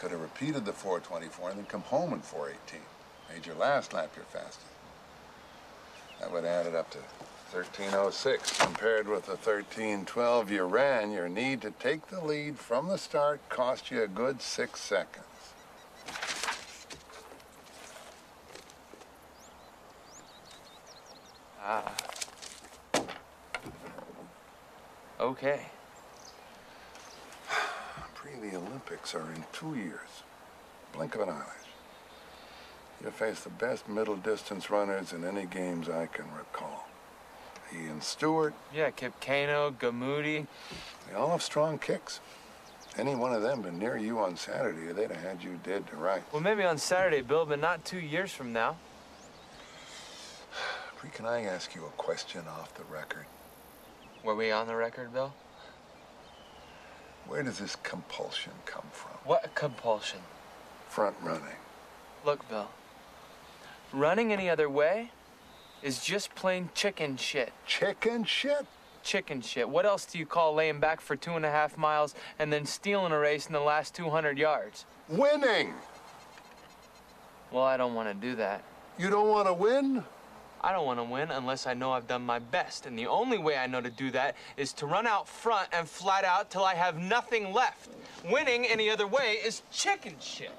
could have repeated the 424 and then come home in 418. Made your last lap your fastest. That would add it up to 1306. Compared with the 1312 you ran, your need to take the lead from the start cost you a good six seconds. Ah. Okay. The Olympics are in two years. Blink of an eyelash. You face the best middle distance runners in any games I can recall. Ian Stewart, Yeah, Kip Keino, Gammoudi. they all have strong kicks. Any one of them been near you on Saturday, they'd have had you dead to rights. Well, maybe on Saturday, Bill, but not two years from now. Pre, can I ask you a question off the record? Were we on the record, Bill? Where does this compulsion come from? What compulsion? Front running. Look, Bill. Running any other way is just plain chicken shit. Chicken shit? Chicken shit. What else do you call laying back for two and a half miles and then stealing a race in the last 200 yards? Winning! Well, I don't want to do that. You don't want to win? I don't want to win unless I know I've done my best. And the only way I know to do that is to run out front and flat out till I have nothing left. Winning any other way is chicken shit.